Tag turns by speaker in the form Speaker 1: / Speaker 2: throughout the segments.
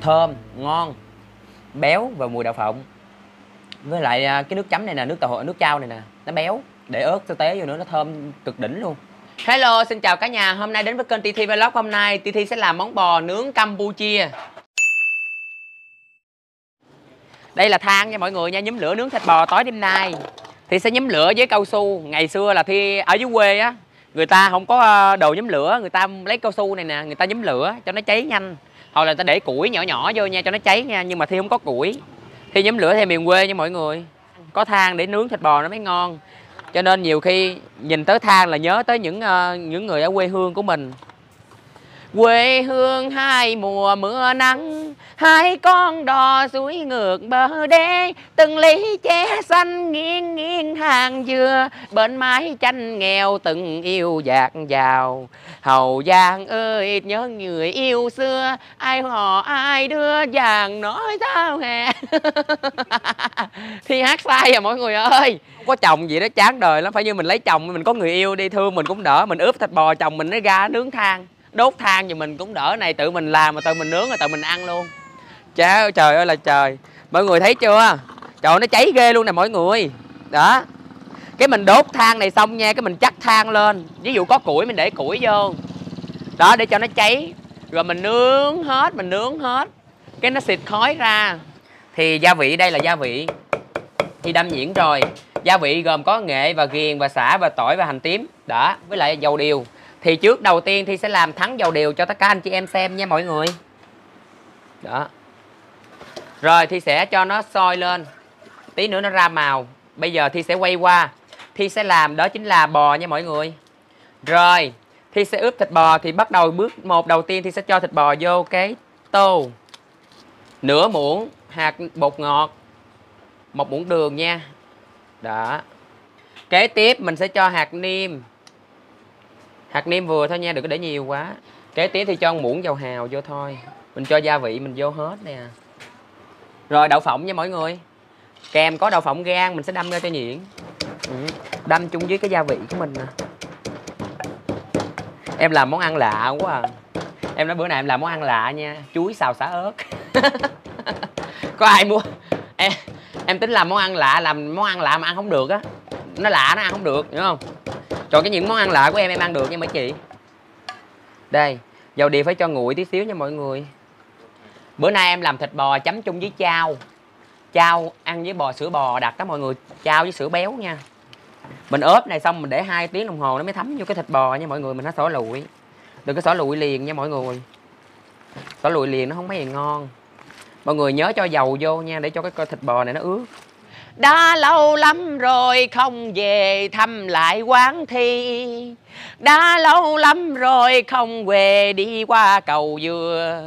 Speaker 1: thơm ngon béo và mùi đậu phộng với lại à, cái nước chấm này nè nước tàu nước chao này nè nó béo để ớt tế tế vô nữa nó thơm cực đỉnh luôn Hello, xin chào cả nhà. Hôm nay đến với kênh TT Vlog hôm nay TT sẽ làm món bò nướng Campuchia. Đây là than nha mọi người nha, nhúm lửa nướng thịt bò tối đêm nay. Thì sẽ nhúm lửa với cao su. Ngày xưa là thi ở dưới quê á, người ta không có ờ, đồ nhúm lửa, người ta lấy cao su này nè, người ta nhúm lửa cho nó cháy nhanh. Hoặc là người ta để củi nhỏ nhỏ vô nha cho nó cháy nha, nhưng mà thi không có củi. Thi nhóm lửa theo miền quê nha mọi người. Có than để nướng thịt bò nó mới ngon cho nên nhiều khi nhìn tới than là nhớ tới những uh, những người ở quê hương của mình quê hương hai mùa mưa nắng, hai con đò suối ngược bờ đê. Từng lý che xanh nghiêng nghiêng hàng dừa, bên mái chanh nghèo từng yêu dạt vào hầu giang ơi nhớ người yêu xưa, ai hò ai đưa vàng nói sao hè. Thì hát sai rồi mọi người ơi. Không có chồng gì đó, chán đời lắm, phải như mình lấy chồng, mình có người yêu đi, thương mình cũng đỡ, mình ướp thịt bò, chồng mình nó ra nướng than đốt than thì mình cũng đỡ này tự mình làm mà tự mình nướng rồi tự mình ăn luôn. Chà, trời ơi là trời. Mọi người thấy chưa? Trời nó cháy ghê luôn nè mọi người. Đó. Cái mình đốt than này xong nha cái mình chắc than lên. Ví dụ có củi mình để củi vô. Đó để cho nó cháy. Rồi mình nướng hết mình nướng hết. Cái nó xịt khói ra. Thì gia vị đây là gia vị. Thì đâm nhuyễn rồi. Gia vị gồm có nghệ và ghiền và xả và tỏi và hành tím. Đó với lại dầu điều thì trước đầu tiên thì sẽ làm thắng dầu điều cho tất cả anh chị em xem nha mọi người. Đó. Rồi, thì sẽ cho nó sôi lên. Tí nữa nó ra màu. Bây giờ thì sẽ quay qua. Thì sẽ làm, đó chính là bò nha mọi người. Rồi, thì sẽ ướp thịt bò. Thì bắt đầu bước một đầu tiên thì sẽ cho thịt bò vô cái tô. Nửa muỗng, hạt bột ngọt. Một muỗng đường nha. Đó. Kế tiếp mình sẽ cho hạt niêm hạt nêm vừa thôi nha, đừng có để nhiều quá. Kế tiếp thì cho muỗng dầu hào vô thôi. Mình cho gia vị mình vô hết nè. Rồi, đậu phộng nha mọi người. Kèm có đậu phộng gan, mình sẽ đâm ra cho nhuyễn. Ừ. đâm chung với cái gia vị của mình nè. Em làm món ăn lạ quá à. Em nói bữa nay em làm món ăn lạ nha, chuối xào xả ớt. Có ai mua? Em em tính làm món ăn lạ, làm món ăn lạ mà ăn không được á. Nó lạ, nó ăn không được, hiểu không? Trời, cái những món ăn lạ của em em ăn được nha mấy chị? Đây, Dầu điệp phải cho nguội tí xíu nha mọi người. Bữa nay em làm thịt bò chấm chung với chao. Chao ăn với bò sữa bò đặt đó mọi người. Chao với sữa béo nha. Mình ốp này xong mình để 2 tiếng đồng hồ nó mới thấm vô cái thịt bò nha mọi người, Mình nó xỏ lụi. Đừng có xỏ lụi liền nha mọi người. Xỏ lụi liền nó không mấy gì ngon. Mọi người nhớ cho dầu vô nha, Để cho cái thịt bò này nó ướt đã lâu lắm rồi không về thăm lại quán thi. Đã lâu lắm rồi không về đi qua cầu dừa.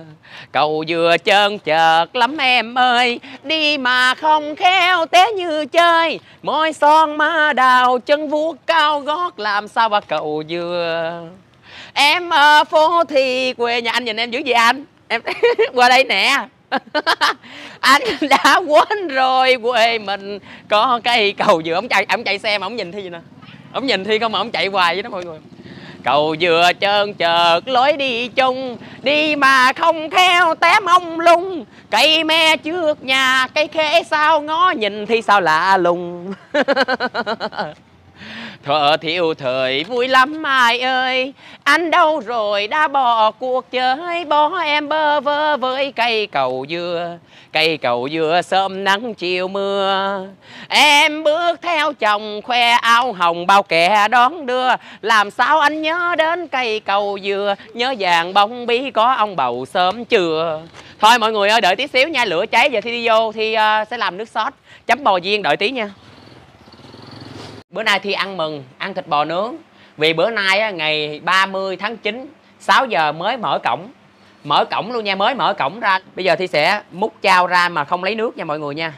Speaker 1: Cầu dừa trơn chợt lắm em ơi. Đi mà không khéo té như chơi. Môi son má đào, chân vuốt cao gót, làm sao qua cầu dừa? Em ở phố thì quê nhà anh nhìn em dữ gì anh? Em qua đây nè. anh đã quên rồi, quê mình có cái cầu dừa, ông chạy ông chạy xe mà ông nhìn thi gì nè. Ông nhìn thi không mà ông chạy hoài vậy đó mọi người. Cầu dừa trơn trượt, lối đi chung, đi mà không theo té mông lung. Cây me trước nhà, cây khế sao ngó, nhìn thi sao lạ lùng. Thợ thiếu thời vui lắm ai ơi. Anh đâu rồi đã bỏ cuộc chơi Bỏ em bơ vơ với cây cầu dừa. Cây cầu dừa sớm nắng chiều mưa. Em bước theo chồng khoe áo hồng bao kẻ đón đưa. Làm sao anh nhớ đến cây cầu dừa? Nhớ vàng bông bí có ông bầu sớm chưa Thôi mọi người ơi đợi tí xíu nha Lửa cháy giờ thì đi vô thì uh, sẽ làm nước sốt. Chấm bò viên đợi tí nha. Bữa nay Thi ăn mừng, ăn thịt bò nướng. Vì bữa nay á, ngày 30 tháng 9 6 giờ mới mở cổng. Mở cổng luôn nha, mới mở cổng ra. Bây giờ Thi sẽ múc chao ra mà không lấy nước nha mọi người nha.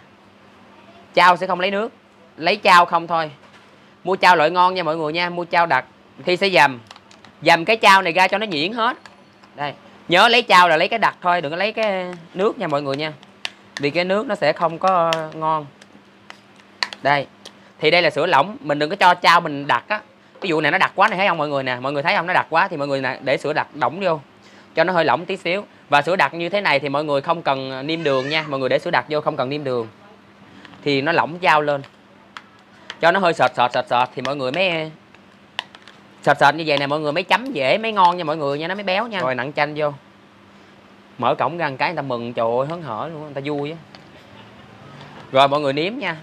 Speaker 1: Chao sẽ không lấy nước Lấy chao không thôi. Mua chao loại ngon nha mọi người nha Mua chao đặc. Thi sẽ dầm. Dầm cái chao này ra cho nó nhuyễn hết. Đây Nhớ lấy chao là lấy cái đặc thôi Đừng có lấy cái nước nha mọi người nha. Vì cái nước nó sẽ không có ngon. Đây thì đây là sữa lỏng mình đừng có cho trao mình đặt á. Ví dụ này nó đặc quá này thấy không mọi người nè? Mọi người thấy không? Nó đặc quá thì mọi người nè để sữa đặc đỏng vô cho nó hơi lỏng tí xíu. Và sữa đặc như thế này thì mọi người không cần niêm đường nha. Mọi người để sữa đặc vô không cần niêm đường. Thì nó lỏng dao lên. Cho nó hơi sệt sệt sệt sệt thì mọi người mới sệt sệt như vậy nè mọi người mới chấm dễ mới ngon nha mọi người nha nó mới béo nha. Rồi nặng chanh vô. Mở cổng ra một cái người ta mừng trời ơi hớn hở luôn người ta vui á. Rồi mọi người nếm nha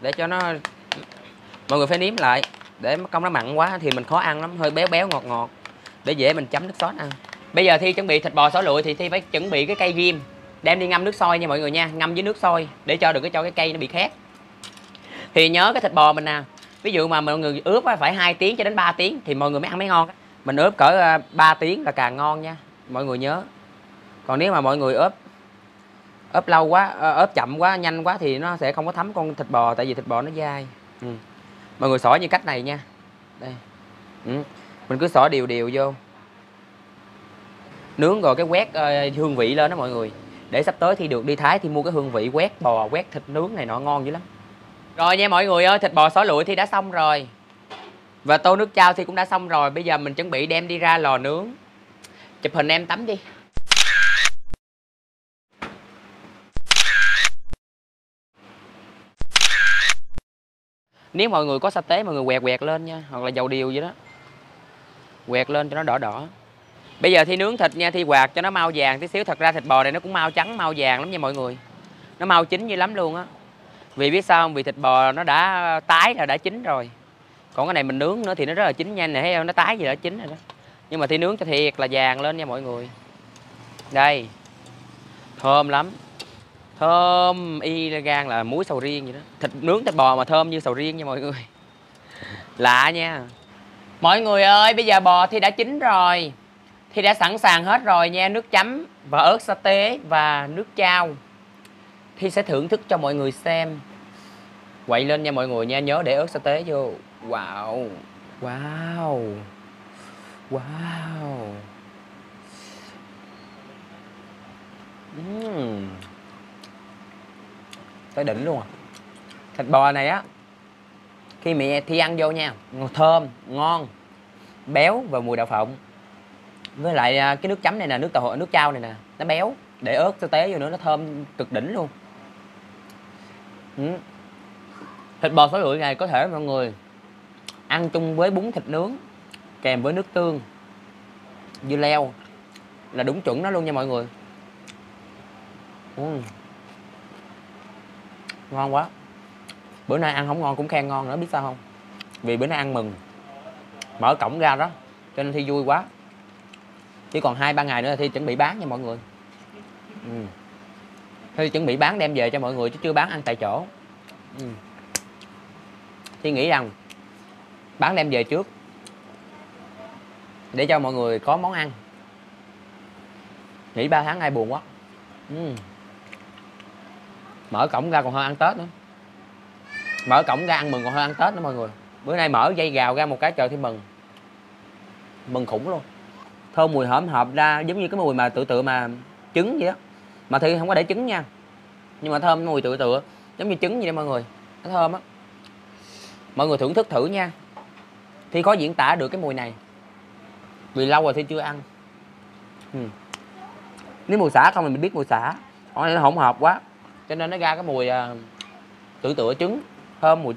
Speaker 1: để cho nó mọi người phải nếm lại. Để không nó mặn quá thì mình khó ăn lắm, hơi béo béo, ngọt ngọt. Để dễ mình chấm nước sốt ăn. Bây giờ thi chuẩn bị thịt bò sỏi lụi thì thi phải chuẩn bị cái cây ghim. Đem đi ngâm nước sôi nha mọi người nha, ngâm với nước sôi để cho đừng có cho cái cây nó bị khét. Thì nhớ cái thịt bò mình nè. Ví dụ mà mọi người ướp phải 2 tiếng cho đến 3 tiếng thì mọi người mới ăn mới ngon mình ướp cỡ à, 3 tiếng là càng ngon nha, mọi người nhớ. Còn nếu mà mọi người ướp ướp lâu quá ờ, ướp chậm quá, nhanh quá thì nó sẽ không có thấm con thịt bò, tại vì thịt bò nó dai. Ừ mọi người xỏ như cách này nha. Đây. Ừ. mình cứ xỏ đều đều vô. Nướng rồi cái quét uh, hương vị lên đó mọi người. Để sắp tới thì được đi thái thì mua cái hương vị quét bò quét thịt nướng này nọ ngon dữ lắm. Rồi nha mọi người ơi thịt bò xỏ lụi thì đã xong rồi. Và tô nước chao thì cũng đã xong rồi. Bây giờ mình chuẩn bị đem đi ra lò nướng. Chụp hình em tắm đi. Nếu mọi người có sa tế, mọi người quẹt quẹt lên nha, hoặc là dầu điều vậy đó. Quẹt lên cho nó đỏ đỏ. Bây giờ thi nướng thịt nha, thi quạt cho nó mau vàng tí xíu. Thật ra thịt bò này nó cũng mau trắng, mau vàng lắm nha mọi người. Nó mau chín như lắm luôn á. Vì biết sao không? Vì thịt bò nó đã tái là đã chín rồi. Còn cái này mình nướng nữa thì nó rất là chín nhanh này thấy không? Nó tái gì đã chín rồi đó. Nhưng mà thi nướng cho thiệt là vàng lên nha mọi người. Đây. Thơm lắm thơm, y gan là muối sầu riêng vậy đó. Thịt, nướng thịt bò mà thơm như sầu riêng nha mọi người. Lạ nha. Mọi người ơi, bây giờ bò thì đã chín rồi. Thì đã sẵn sàng hết rồi nha. Nước chấm và ớt sa tế và nước chao. Thì sẽ thưởng thức cho mọi người xem. Quậy lên nha mọi người nha. Nhớ để ớt sa tế vô. Wow. Wow. Wow. Mm tới đỉnh luôn à thịt bò này á, khi mẹ thi ăn vô nha thơm, ngon, béo và mùi đậu phộng với lại à, cái nước chấm này nè, nước tàu nước chao này nè, nó béo, để ớt sa tế vô nữa, nó thơm cực đỉnh luôn ừ. thịt bò số lượng này có thể mọi người ăn chung với bún thịt nướng, kèm với nước tương, dưa leo là đúng chuẩn nó luôn nha mọi người ừ ngon quá. Bữa nay ăn không ngon cũng khen ngon nữa, biết sao không? Vì bữa nay ăn mừng. Mở cổng ra đó, cho nên thi vui quá. Chỉ còn hai, ba ngày nữa là thi chuẩn bị bán nha mọi người. Ừ. thi chuẩn bị bán đem về cho mọi người chứ chưa bán ăn tại chỗ. Ừ. thi nghĩ rằng bán đem về trước. Để cho mọi người có món ăn. Nghỉ ba tháng ai buồn quá. Ừ mở cổng ra còn hơn ăn tết nữa. Mở cổng ra ăn mừng còn hơn ăn tết nữa mọi người. Bữa nay mở dây gào ra một cái trời thì mừng. Mừng khủng luôn. Thơm mùi hổm hợp ra, giống như cái mùi mà tự tự mà trứng vậy đó. Mà thì không có để trứng nha. Nhưng mà thơm mùi tự tự giống như trứng vậy đó mọi người. Nó thơm á. Mọi người thưởng thức thử nha. Thì có diễn tả được cái mùi này. Vì lâu rồi thì chưa ăn. Ừ. nếu mùi xả không thì mình biết mùi xả. Còn nó hỗn hợp quá cho nên nó ra cái mùi à, uh, tự tựa trứng thơm mùi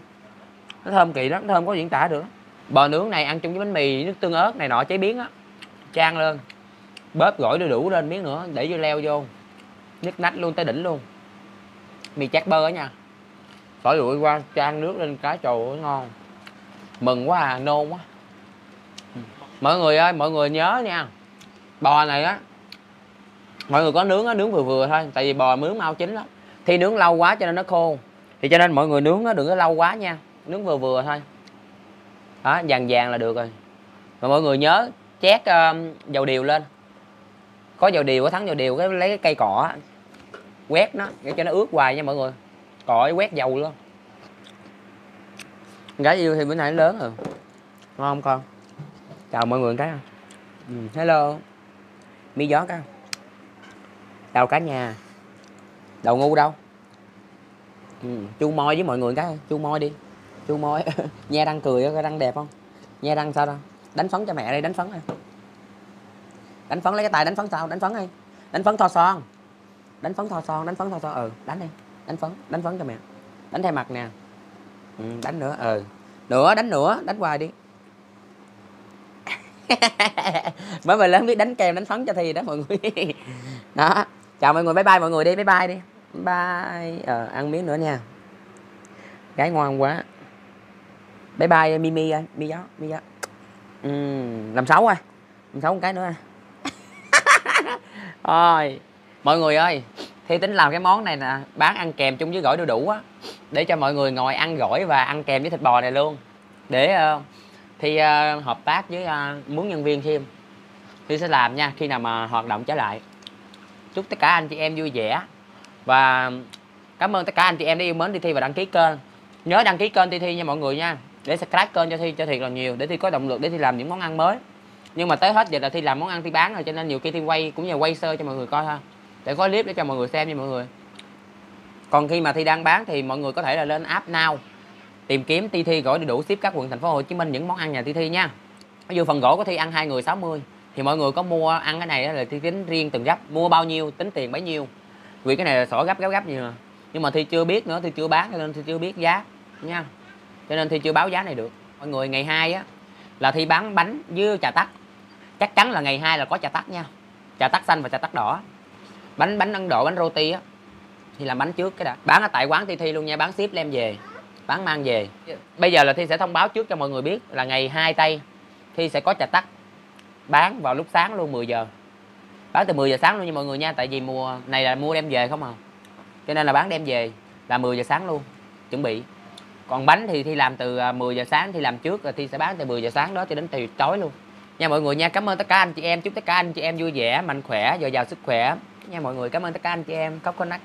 Speaker 1: nó thơm kỳ lắm thơm có diễn tả được. Bò nướng này ăn chung với bánh mì nước tương ớt này nọ chế biến á chan lên bóp gỏi đủ đủ lên miếng nữa để vô leo vô nhức nách luôn tới đỉnh luôn. Mì chát bơ nha tỏi lụi qua chan nước lên cá trầu ngon. Mừng quá à nôn quá. Mọi người ơi mọi người nhớ nha bò này á mọi người có nướng á nướng vừa vừa thôi tại vì bò nướng mau chín lắm thì nướng lâu quá cho nên nó khô. Thì cho nên mọi người nướng nó đừng có lâu quá nha. Nướng vừa vừa thôi. Đó vàng vàng là được rồi. Mà mọi người nhớ chét uh, dầu điều lên. Có dầu điều có thắng dầu điều cái lấy cái cây cọ quét nó để cho nó ướt hoài nha mọi người. Cọ quét dầu luôn. Gái yêu thì bữa nay lớn rồi. Ngon không con? Chào mọi người cái. Ừ, hello. Mi gió cao. Chào cả nhà đầu ngu đâu? Ừ, chu môi với mọi người cái chu môi đi. Chu môi nha răng cười có răng đẹp không? Nha răng sao đâu đánh phấn cho mẹ đây đánh phấn à. Đánh phấn lấy cái tay đánh phấn sao? Đánh phấn đi đánh phấn thoa son đánh phấn thoa son đánh phấn thoa son ừ đánh đi. Đánh phấn đánh phấn cho mẹ. Đánh theo mặt nè. Ừ, đánh nữa. Ừ. Nữa đánh nữa đánh hoài đi. Mới mà lớn biết đánh kèm đánh phấn cho thi đó mọi người. Đó chào mọi người bye bye mọi người đi bye bye đi. Bye. Ờ, ăn miếng nữa nha. Gái ngoan quá. Bye bye ờ, mimi ơi. Mi gió mi gió ừ, làm xấu ơi làm xấu một cái nữa à? thôi mọi người ơi thi tính làm cái món này nè bán ăn kèm chung với gỏi đu đủ á để cho mọi người ngồi ăn gỏi và ăn kèm với thịt bò này luôn. Để uh, thi uh, hợp tác với uh, muốn nhân viên thêm. Thi sẽ làm nha khi nào mà hoạt động trở lại chúc tất cả anh chị em vui vẻ. Và cảm ơn tất cả anh chị em đã yêu mến đi thi và đăng ký kênh. Nhớ đăng ký kênh đi thi nha mọi người nha. Để subscribe kênh cho thi cho thiệt là nhiều. Để thi có động lực để thi làm những món ăn mới. Nhưng mà tới hết giờ là thi làm món ăn thi bán rồi, cho nên nhiều khi thi quay, cũng như quay sơ cho mọi người coi ha để có clip để cho mọi người xem nha mọi người. Còn khi mà thi đang bán thì mọi người có thể là lên app now, tìm kiếm ti thi gọi đủ ship các quận thành phố Hồ Chí Minh, những món ăn nhà ti thi nha. Ví dụ phần gỗ có thi ăn hai người 60 thì mọi người có mua ăn cái này là thi tính riêng từng gấp. Mua bao nhiêu, tính tiền bấy nhiêu. Vì cái này là sổ gấp gấp gấp nhiều nhưng mà thi chưa biết nữa thì chưa bán cho nên thi chưa biết giá, nha. Cho nên thi chưa báo giá này được. Mọi người, ngày hai á, là thi bán bánh với trà tắc. Chắc chắn là ngày hai là có trà tắc nha. Trà tắc xanh và trà tắc đỏ. Bánh bánh ấn độ, bánh roti á, thì làm bánh trước cái đã. Bán ở tại quán thi thi luôn nha, bán ship đem về, bán mang về. Bây giờ là thi sẽ thông báo trước cho mọi người biết là ngày hai tây thi sẽ có trà tắc bán vào lúc sáng luôn 10 giờ. Bán từ 10 giờ sáng luôn nha mọi người nha, tại vì mùa này là mua đem về không à. Cho nên là bán đem về là 10 giờ sáng luôn, chuẩn bị. Còn bánh thì thi làm từ à, 10 giờ sáng thì làm trước rồi thi sẽ bán từ 10 giờ sáng đó cho đến từ tối luôn. Nha mọi người nha, cảm ơn tất cả anh chị em, chúc tất cả anh chị em vui vẻ, mạnh khỏe dồi dào sức khỏe. Nha mọi người, cảm ơn tất cả anh chị em. Coconut